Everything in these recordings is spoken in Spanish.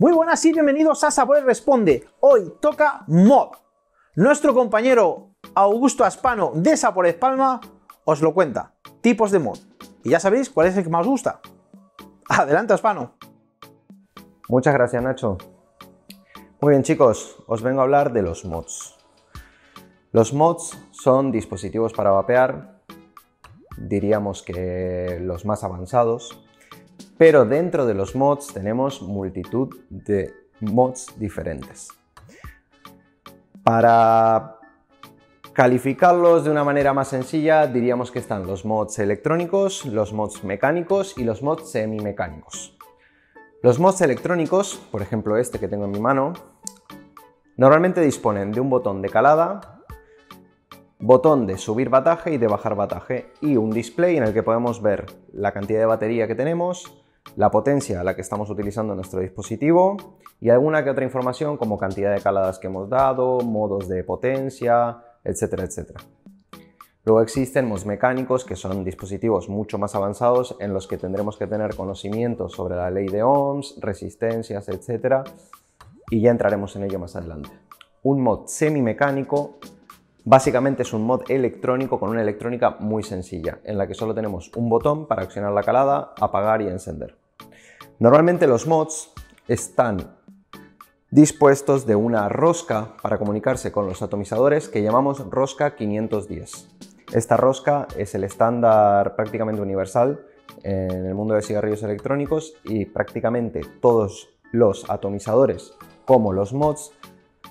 Muy buenas y bienvenidos a Sabores Responde. Hoy toca mod. Nuestro compañero Augusto Aspano de Sapores Palma os lo cuenta. Tipos de mod. Y ya sabéis cuál es el que más os gusta. Adelante, Aspano. Muchas gracias, Nacho. Muy bien, chicos, os vengo a hablar de los mods. Los mods son dispositivos para vapear, diríamos que los más avanzados, pero dentro de los mods tenemos multitud de mods diferentes. Para calificarlos de una manera más sencilla, diríamos que están los mods electrónicos, los mods mecánicos y los mods semimecánicos. Los mods electrónicos, por ejemplo este que tengo en mi mano, normalmente disponen de un botón de calada, botón de subir bataje y de bajar bataje y un display en el que podemos ver la cantidad de batería que tenemos, la potencia a la que estamos utilizando nuestro dispositivo y alguna que otra información como cantidad de caladas que hemos dado, modos de potencia, etcétera, etcétera. Luego existen mods mecánicos que son dispositivos mucho más avanzados en los que tendremos que tener conocimientos sobre la ley de ohms, resistencias, etcétera, y ya entraremos en ello más adelante. Un mod semimecánico básicamente es un mod electrónico con una electrónica muy sencilla, en la que solo tenemos un botón para accionar la calada, apagar y encender. Normalmente los mods están dispuestos de una rosca para comunicarse con los atomizadores que llamamos rosca 510. Esta rosca es el estándar prácticamente universal en el mundo de cigarrillos electrónicos y prácticamente todos los atomizadores como los mods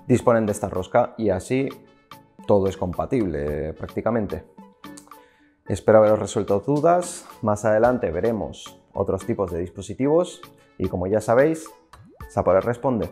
disponen de esta rosca y así todo es compatible prácticamente. Espero haberos resuelto dudas. Más adelante veremos otros tipos de dispositivos y como ya sabéis, Sapores responde.